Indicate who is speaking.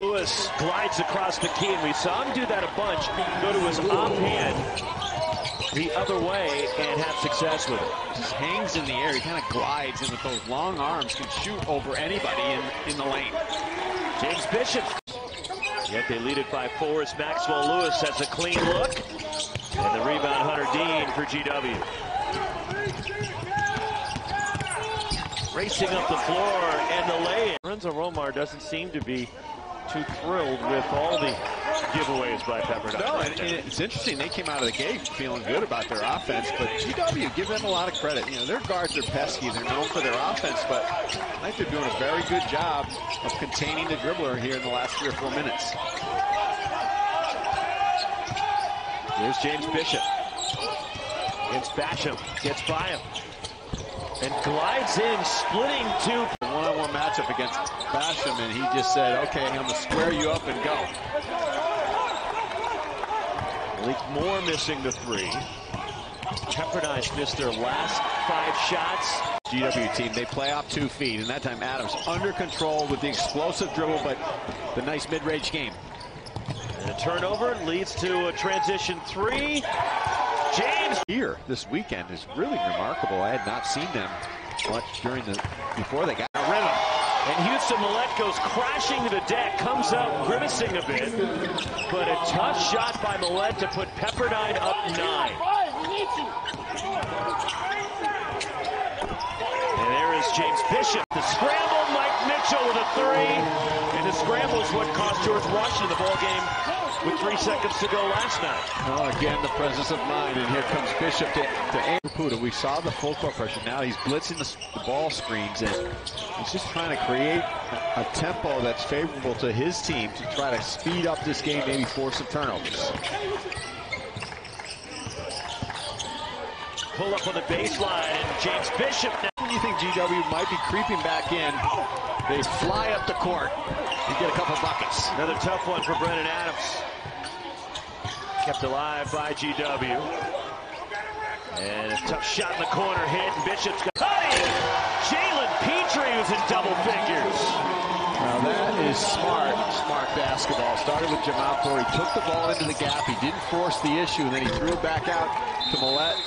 Speaker 1: Lewis glides across the key, and we saw him do that a bunch. Go to his offhand the other way and have success with it.
Speaker 2: Just hangs in the air. He kind of glides, and with those long arms, can shoot over anybody in, in the lane.
Speaker 1: James Bishop. Yet they lead it by four as Maxwell Lewis has a clean look. And the rebound, Hunter Dean for GW. Racing up the floor and the lay-in. Lorenzo Romar doesn't seem to be too thrilled with all the giveaways by Pepperdine.
Speaker 2: No, and, and, it's interesting. They came out of the gate feeling good about their offense, but GW, give them a lot of credit. You know, their guards are pesky. They're known for their offense, but I think they're doing a very good job of containing the dribbler here in the last three or four minutes.
Speaker 1: Here's James Bishop. Against Basham. Gets by him. And glides in, splitting two.
Speaker 2: One-on-one matchup against Basham, and he just said, okay, I'm going to square you up and go.
Speaker 1: Malik Moore missing the three. Pepperdine's missed their last five shots.
Speaker 2: GW team, they play off two feet, and that time Adams under control with the explosive dribble, but the nice mid-range game.
Speaker 1: And a turnover leads to a transition three. James
Speaker 2: here this weekend is really remarkable. I had not seen them much during the before they got a rhythm.
Speaker 1: And Houston Mallette goes crashing to the deck, comes up grimacing a bit, but a tough shot by Mallette to put Pepperdine up nine. And there is James Bishop. The scramble, Mike Mitchell with a three. The scramble is what cost George Washington the ball game with three seconds to go last night.
Speaker 2: Oh, again, the presence of mind, and here comes Bishop to, to aim Puda. We saw the full court pressure. Now he's blitzing the, the, ball screens, and he's just trying to create a, a, tempo that's favorable to his team to try to speed up this game, maybe force some turnovers.
Speaker 1: Pull up on the baseline, and James Bishop.
Speaker 2: When you think GW might be creeping back in, oh! They fly up the court You get a couple buckets.
Speaker 1: Another tough one for Brendan Adams. Kept alive by GW. And a tough shot in the corner hit, and Bishop's got. Jalen Petrie was in double figures.
Speaker 2: Now that is smart, smart basketball. Started with Jamal He took the ball into the gap. He didn't force the issue, and then he threw it back out to Mallette.